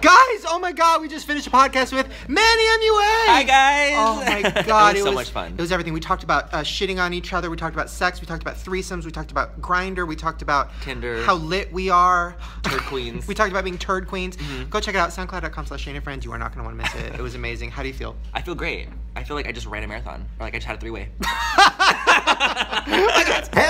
Guys, oh my god, we just finished a podcast with Manny MUA! Hi guys! Oh my god, it was so much fun. It was everything. We talked about uh, shitting on each other, we talked about sex, we talked about threesomes, we talked about Grindr, we talked about Tinder. how lit we are. Turd queens. we talked about being turd queens. Mm-hmm. Go check it out, soundcloud.com slash Shane and Friends. You are not gonna want to miss it. It was amazing. How do you feel? I feel great. I feel like I just ran a marathon. Or like I just had a three-way. Hey,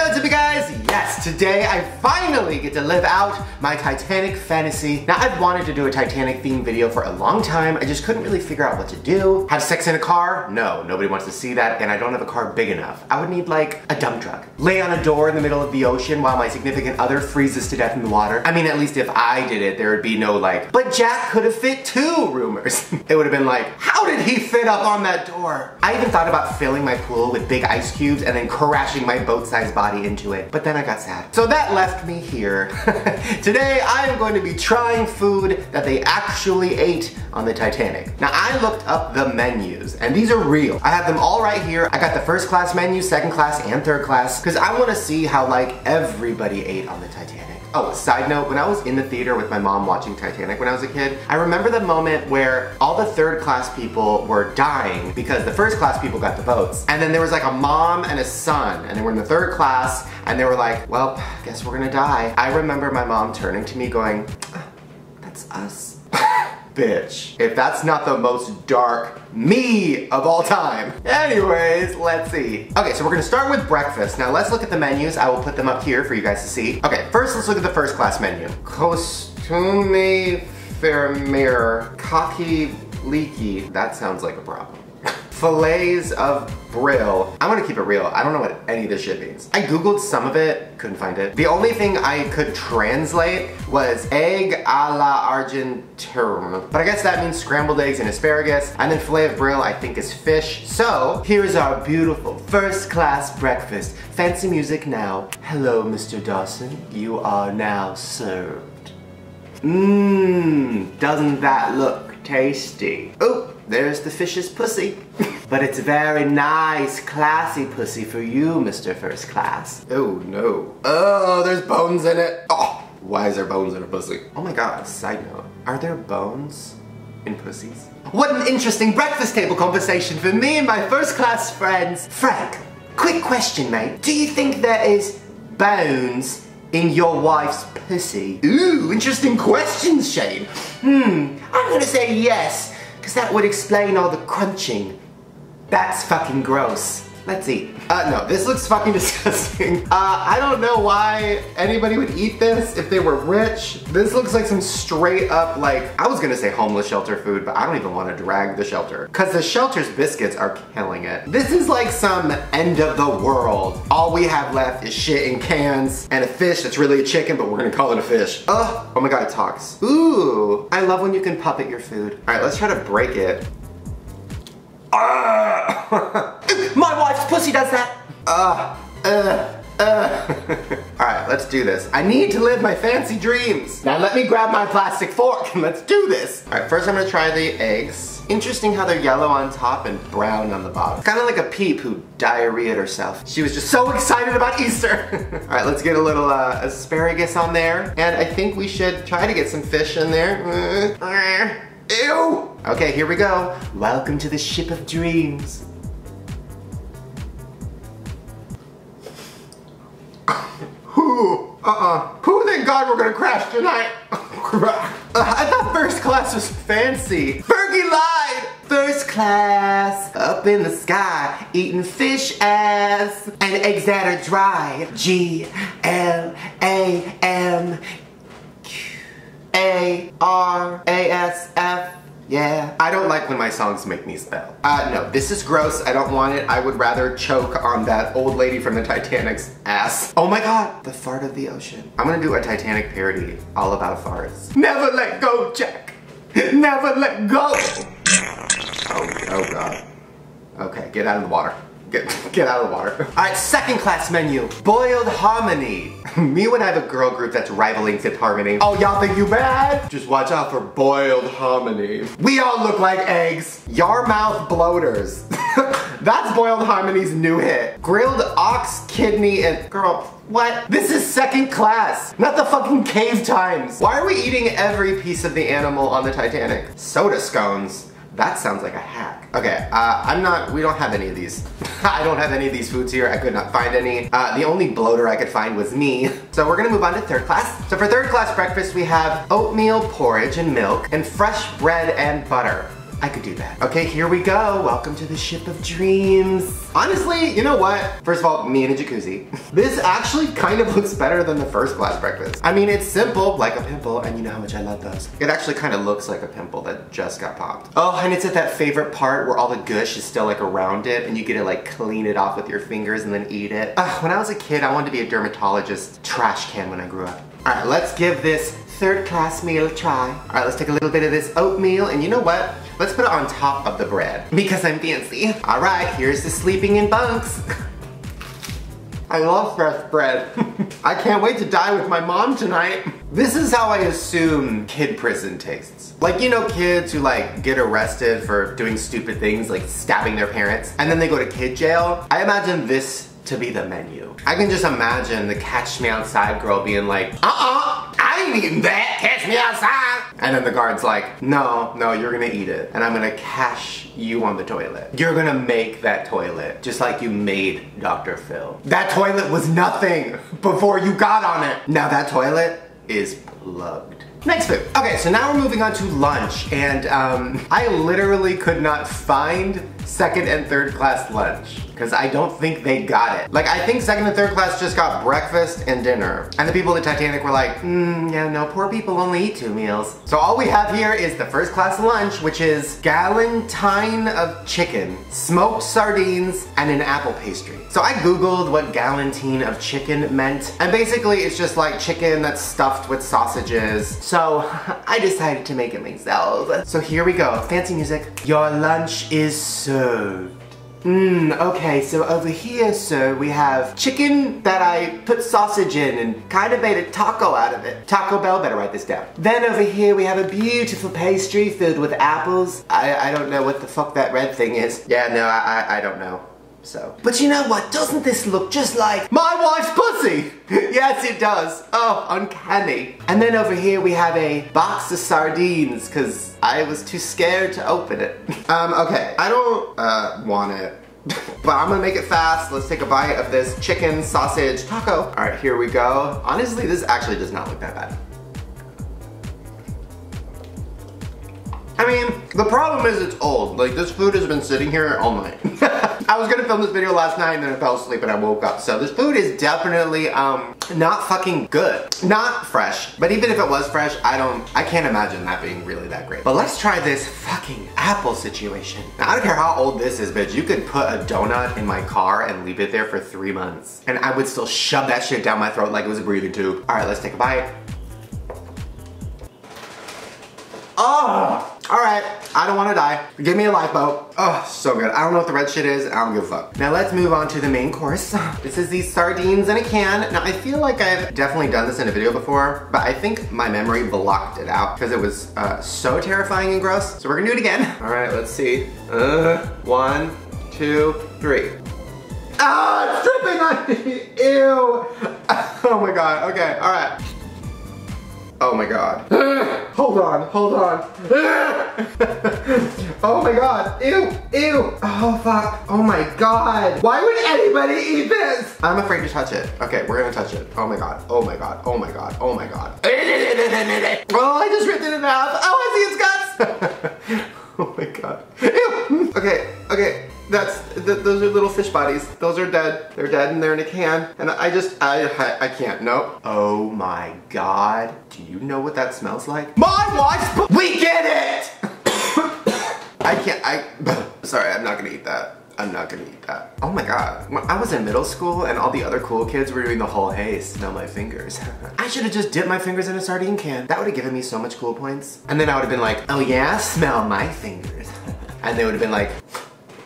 what's up, you guys? Yes, today I finally get to live out my Titanic fantasy. Now, I've wanted to do a Titanic themed video for a long time. I just couldn't really figure out what to do. Have sex in a car? No, nobody wants to see that, and I don't have a car big enough. I would need like a dump truck. Lay on a door in the middle of the ocean while my significant other freezes to death in the water. I mean, at least if I did it, there would be no like, but Jack could have fit two rumors. it would have been like, how did he fit up on that door? I even thought about filling my pool with big ice cubes and then crashing my boat-sized body into it, but then I got sad. So that left me here. Today, I am going to be trying food that they actually ate on the Titanic. Now, I looked up the menus, and these are real. I have them all right here. I got the first class menu, second class, and third class, because I want to see how like everybody ate on the Titanic. Oh, side note, when I was in the theater with my mom watching Titanic when I was a kid, I remember the moment where all the third class people were dying because the first class people got the votes. And then there was like a mom and a son, and they were in the third class, and they were like, well, guess we're gonna die. I remember my mom turning to me going, "Ah, that's us. Bitch. If that's not the most dark me of all time. Anyways, let's see. Okay, so we're gonna start with breakfast. Now let's look at the menus. I will put them up here for you guys to see. Okay, first let's look at the first class menu. Costume fermier Cockie Leekie. That sounds like a problem. Fillets of brill. I want to keep it real. I don't know what any of this shit means. I googled some of it, couldn't find it. The only thing I could translate was egg a la Argentine. But I guess that means scrambled eggs and asparagus. And then filet of brill I think is fish. So here's our beautiful first class breakfast. Fancy music now. Hello, Mr. Dawson. You are now served. Mmm, doesn't that look tasty? Oh, there's the fish's pussy. but it's a very nice, classy pussy for you, Mr. First Class. Oh no. Oh, there's bones in it. Oh, why is there bones in a pussy? Oh my god, side note. Are there bones in pussies? What an interesting breakfast table conversation for me and my first class friends. Frank, quick question, mate. Do you think there is bones in your wife's pussy? Ooh, interesting questions, Shane. Hmm, I'm gonna say yes, because that would explain all the crunching. That's fucking gross. Let's eat. Uh, no, this looks fucking disgusting. Uh, I don't know why anybody would eat this if they were rich. This looks like some straight up, like, I was gonna say homeless shelter food, but I don't even wanna drag the shelter. Cause the shelter's biscuits are killing it. This is like some end of the world. All we have left is shit in cans and a fish that's really a chicken, but we're gonna call it a fish. Ugh, oh my god, it talks. Ooh, I love when you can puppet your food. All right, let's try to break it. Ah! Pussy does that. All right, let's do this. I need to live my fancy dreams. Now let me grab my plastic fork and let's do this. All right, first I'm gonna try the eggs. Interesting how they're yellow on top and brown on the bottom. Kind of like a peep who diarrheaed herself. She was just so excited about Easter. All right, let's get a little uh, asparagus on there. And I think we should try to get some fish in there. Ew! Okay, here we go. Welcome to the ship of dreams. Who? Uh-uh. Who thank God we're gonna crash tonight? uh, I thought first class was fancy. Fergie lied! First class, up in the sky, eating fish ass and eggs that are dry. G L A M A R A S F. Yeah. I don't like when my songs make me spell. Uh, no, this is gross. I don't want it. I would rather choke on that old lady from the Titanic's ass. Oh my god, the fart of the ocean. I'm gonna do a Titanic parody all about farts. Never let go, Jack. Never let go. Oh, oh god. Okay, get out of the water. Get, get out of the water. All right, second class menu. Boiled hominy. Me when I have a girl group that's rivaling Fifth Harmony. Oh, y'all think you bad? Just watch out for boiled hominy. We all look like eggs. Yarmouth bloaters. That's Boiled Harmony's new hit. Grilled ox kidney and girl, what? This is second class, not the fucking cave times. Why are we eating every piece of the animal on the Titanic? Soda scones. That sounds like a hack. Okay, uh, I'm not, we don't have any of these. I don't have any of these foods here. I could not find any. Uh, the only bloater I could find was me. So we're gonna move on to third class. So for third class breakfast, we have oatmeal porridge and milk and fresh bread and butter. I could do that. Okay, here we go. Welcome to the ship of dreams. Honestly, you know what? First of all, me in a jacuzzi. This actually kind of looks better than the first glass breakfast. I mean, it's simple, like a pimple, and you know how much I love those. It actually kind of looks like a pimple that just got popped. Oh, and it's at that favorite part where all the gush is still like around it, and you get to like clean it off with your fingers and then eat it. When I was a kid, I wanted to be a dermatologist trash can when I grew up. All right, let's give this third class meal try. All right, let's take a little bit of this oatmeal, and you know what? Let's put it on top of the bread because I'm fancy. All right, here's the sleeping in bunks. I love fresh bread. I can't wait to die with my mom tonight. This is how I assume kid prison tastes. Like, you know kids who like get arrested for doing stupid things like stabbing their parents and then they go to kid jail? I imagine this to be the menu. I can just imagine the catch me outside girl being like, uh-uh, eating that, catch me outside. And then the guard's like, no, no, you're gonna eat it. And I'm gonna cash you on the toilet. You're gonna make that toilet, just like you made Dr. Phil. That toilet was nothing before you got on it. Now that toilet is plugged. Next food. Okay, so now we're moving on to lunch, and um, I literally could not find second and third class lunch because I don't think they got it. Like, I think second and third class just got breakfast and dinner. And the people at Titanic were like, mm, yeah, no, poor people only eat two meals. So all we have here is the first class lunch, which is galantine of chicken, smoked sardines, and an apple pastry. So I googled what galantine of chicken meant, and basically it's just like chicken that's stuffed with sausages. So I decided to make it myself. So here we go, fancy music. Your lunch is. Mmm, okay, so over here, sir, we have chicken that I put sausage in and kind of made a taco out of it. Taco Bell, better write this down. Then over here, we have a beautiful pastry filled with apples. I, I don't know what the fuck that red thing is. Yeah, no, I, I, I don't know. So. But you know what? Doesn't this look just like my wife's pussy? yes, it does. Oh, uncanny. And then over here we have a box of sardines because I was too scared to open it. um, okay. I don't uh, want it. but I'm gonna make it fast. Let's take a bite of this chicken sausage taco. All right, here we go. Honestly, this actually does not look that bad. I mean, the problem is it's old. Like, this food has been sitting here all night. I was gonna film this video last night and then I fell asleep and I woke up. So this food is definitely um, not fucking good. Not fresh, but even if it was fresh, I don't, I can't imagine that being really that great. But let's try this fucking apple situation. Now, I don't care how old this is, bitch. You could put a donut in my car and leave it there for three months. And I would still shove that shit down my throat like it was a breathing tube. All right, let's take a bite. Oh! All right, I don't wanna die. Give me a lifeboat. Oh, so good. I don't know what the red shit is. I don't give a fuck. Now let's move on to the main course. This is these sardines in a can. Now I feel like I've definitely done this in a video before, but I think my memory blocked it out because it was uh, so terrifying and gross. So we're gonna do it again. All right, let's see. Uh, one, two, three. Ah, it's dripping on me. Ew. Oh my God, okay, all right. Oh my god. hold on, hold on. oh my god. Ew, ew. Oh fuck. Oh my god. Why would anybody eat this? I'm afraid to touch it. Okay, we're gonna touch it. Oh my god. Oh my god. Oh my god. Oh my god. oh, I just ripped it in half. Oh, I see its guts. oh my god. Ew. Okay, okay. That's, th those are little fish bodies. Those are dead. They're dead and they're in a can. And I just, I, I, I can't, nope. Oh my God. Do you know what that smells like? My wife's, we get it! I can't, I, sorry, I'm not gonna eat that. I'm not gonna eat that. Oh my god. When I was in middle school and all the other cool kids were doing the whole, hey, smell my fingers. I should have just dipped my fingers in a sardine can. That would have given me so much cool points. And then I would have been like, oh yeah, smell my fingers. and they would have been like,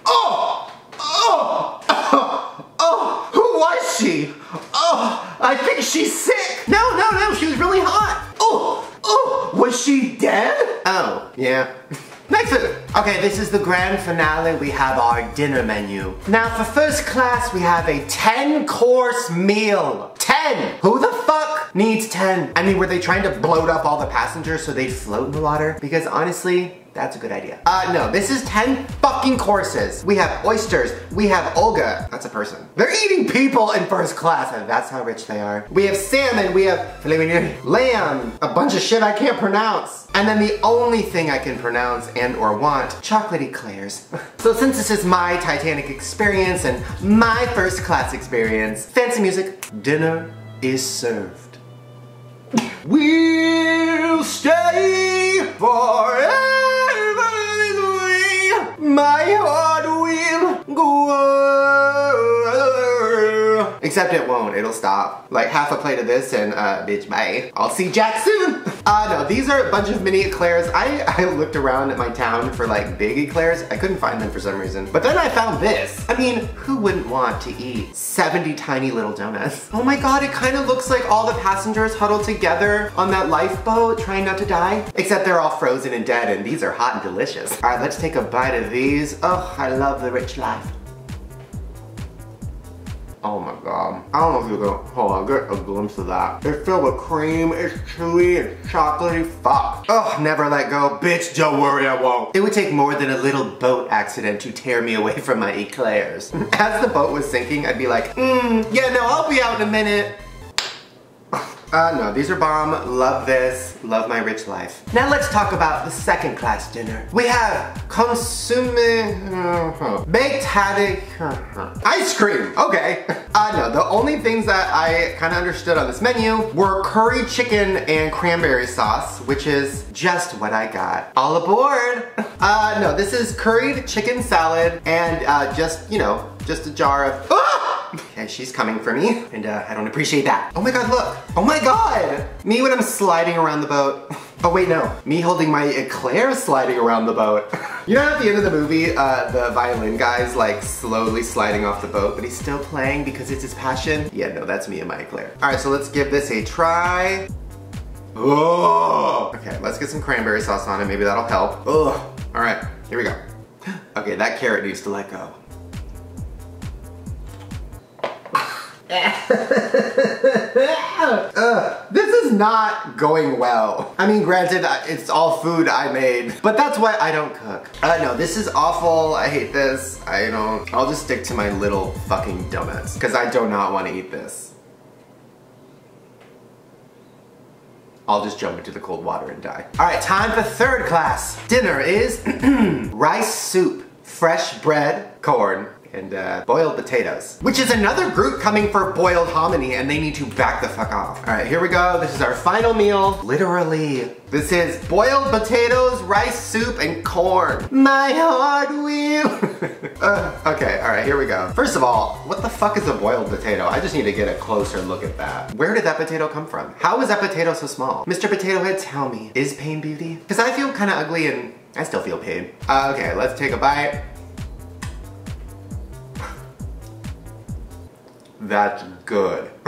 Oh! Oh! Oh! Oh! Who was she? Oh! I think she's sick! No, no, no, she was really hot! Oh! Oh! Was she dead? Oh, yeah. Next food. Okay, this is the grand finale. We have our dinner menu. Now for first class, we have a 10 course meal. 10! Who the fuck needs 10? I mean, were they trying to bloat up all the passengers so they'd float in the water? Because honestly, that's a good idea. Uh, no, this is 10 fucking courses. We have oysters. We have Olga. That's a person. They're eating people in first class, and that's how rich they are. We have salmon. We have lamb, a bunch of shit I can't pronounce. And then the only thing I can pronounce and or want, chocolate eclairs. so since this is my Titanic experience and my first class experience, fancy music, dinner is served. We'll stay forever my heart will go. Except it won't, it'll stop. Like half a plate of this and uh, bitch, bye. I'll see Jack soon. Uh, no, these are a bunch of mini eclairs. I, I looked around at my town for like big eclairs. I couldn't find them for some reason. But then I found this. I mean, who wouldn't want to eat 70 tiny little donuts? Oh my God, it kind of looks like all the passengers huddled together on that lifeboat trying not to die. Except they're all frozen and dead and these are hot and delicious. All right, let's take a bite of these. Oh, I love the rich life. Oh my god. I don't know if you can, hold on, get a glimpse of that. It's filled with cream, it's chewy, it's chocolatey, fuck. Oh, never let go. Bitch, don't worry, I won't. It would take more than a little boat accident to tear me away from my eclairs. As the boat was sinking, I'd be like, mmm, yeah, no, I'll be out in a minute. Uh, no, these are bomb. Love this. Love my rich life. Now let's talk about the second class dinner. We have consume uh, baked haddock uh, ice cream. Okay. Uh, no, the only things that I kind of understood on this menu were curry chicken and cranberry sauce, which is just what I got. All aboard. Uh, no, this is curried chicken salad and uh, just, you know, just a jar of, ah! Okay, she's coming for me, and uh, I don't appreciate that. Oh my god, look. Oh my god! Me when I'm sliding around the boat. Oh wait, no. Me holding my eclair sliding around the boat. you know at the end of the movie, uh, the violin guy's like slowly sliding off the boat, but he's still playing because it's his passion? Yeah, no, that's me and my eclair. All right, so let's give this a try. Oh! Okay, let's get some cranberry sauce on it. Maybe that'll help. Oh! All right, here we go. Okay, that carrot needs to let go. uh, this is not going well. I mean, granted, it's all food I made, but that's why I don't cook. Uh, no, this is awful. I hate this. I don't, I'll just stick to my little fucking donuts because I do not want to eat this. I'll just jump into the cold water and die. All right, time for third class. Dinner is rice soup, fresh bread, corn, and uh, boiled potatoes, which is another group coming for boiled hominy and they need to back the fuck off. All right, here we go. This is our final meal. Literally, this is boiled potatoes, rice soup, and corn. My heart will. uh, okay, all right, here we go. First of all, what the fuck is a boiled potato? I just need to get a closer look at that. Where did that potato come from? How is that potato so small? Mr. Potato Head, tell me, is pain beauty? Because I feel kind of ugly and I still feel pain. Uh, okay, let's take a bite. That's good.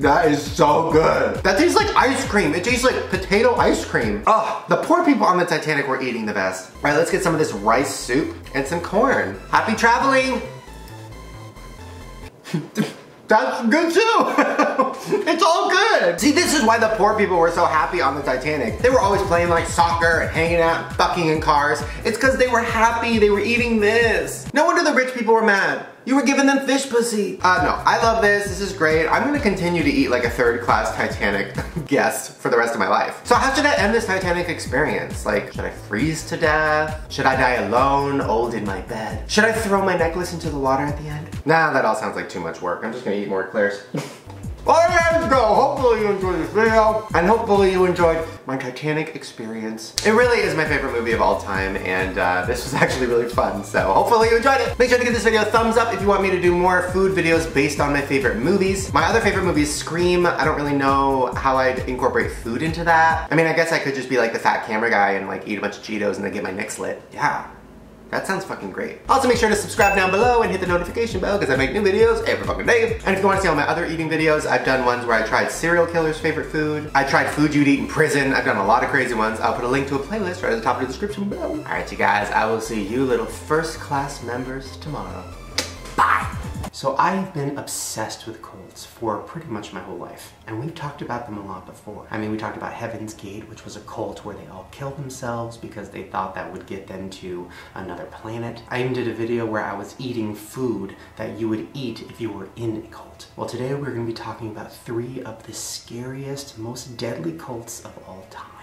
that is so good. That tastes like ice cream. It tastes like potato ice cream. Oh, the poor people on the Titanic were eating the best. All right, let's get some of this rice soup and some corn. Happy traveling. That's good too. it's all good. See, this is why the poor people were so happy on the Titanic. They were always playing like soccer and hanging out, fucking in cars. It's because they were happy. They were eating this. No wonder the rich people were mad. You were giving them fish pussy. Uh, no, I love this. This is great. I'm gonna continue to eat like a third class Titanic guest for the rest of my life. So how should I end this Titanic experience? Like, should I freeze to death? Should I die alone, old in my bed? Should I throw my necklace into the water at the end? Nah, that all sounds like too much work. I'm just gonna eat more eclairs. Alright, let's go. Hopefully you enjoyed this video. And hopefully you enjoyed my Titanic experience. It really is my favorite movie of all time. And uh, this was actually really fun. So hopefully you enjoyed it. Make sure to give this video a thumbs up if you want me to do more food videos based on my favorite movies. My other favorite movie is Scream. I don't really know how I'd incorporate food into that. I mean, I guess I could just be like the fat camera guy and like eat a bunch of Cheetos and then get my neck slit. Yeah. That sounds fucking great. Also make sure to subscribe down below and hit the notification bell because I make new videos every fucking day. And if you want to see all my other eating videos, I've done ones where I tried serial killer's favorite food. I tried food you'd eat in prison. I've done a lot of crazy ones. I'll put a link to a playlist right at the top of the description below. All right, you guys, I will see you little first class members tomorrow. Bye. So I've been obsessed with cults for pretty much my whole life. And we've talked about them a lot before. I mean, we talked about Heaven's Gate, which was a cult where they all killed themselves because they thought that would get them to another planet. I even did a video where I was eating food that you would eat if you were in a cult. Well, today we're going to be talking about three of the scariest, most deadly cults of all time.